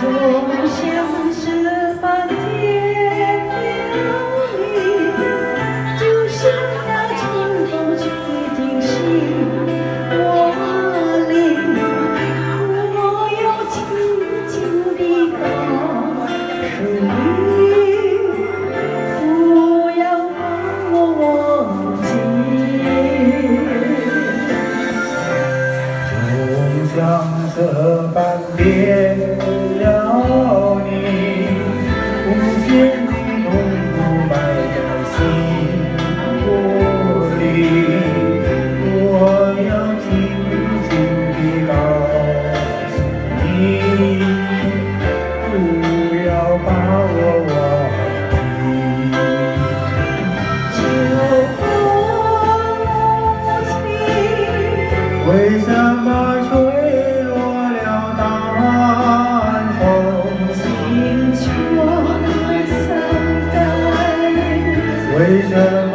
就像这半片琉璃，就像那春风去尽心窝里，我要轻轻的告诉你，不要把我忘记。就像这般颠。为什么吹落了丹红锦绣难三代？为什么？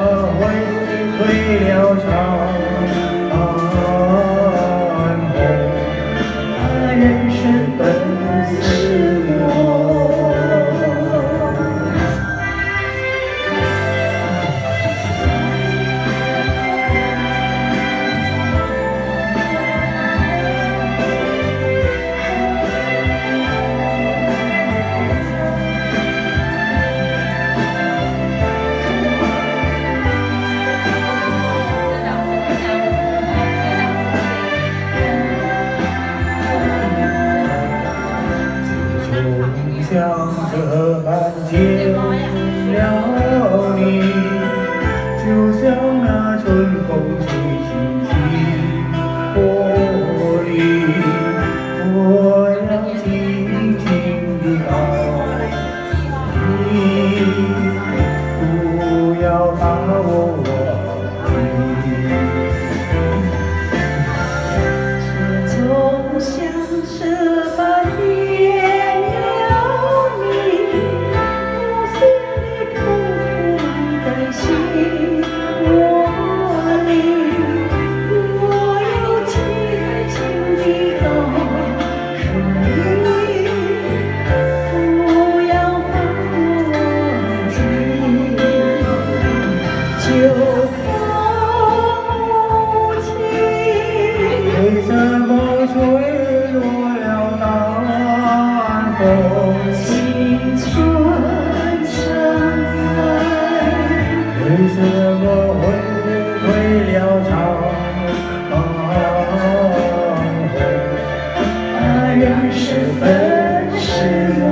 问青春怎在？为什么昏褪了长？人生本是梦，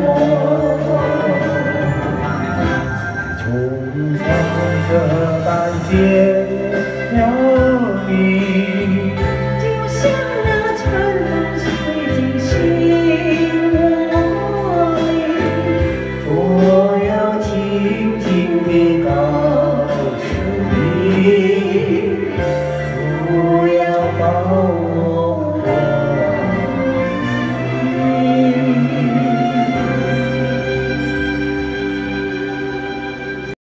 从长河大？街。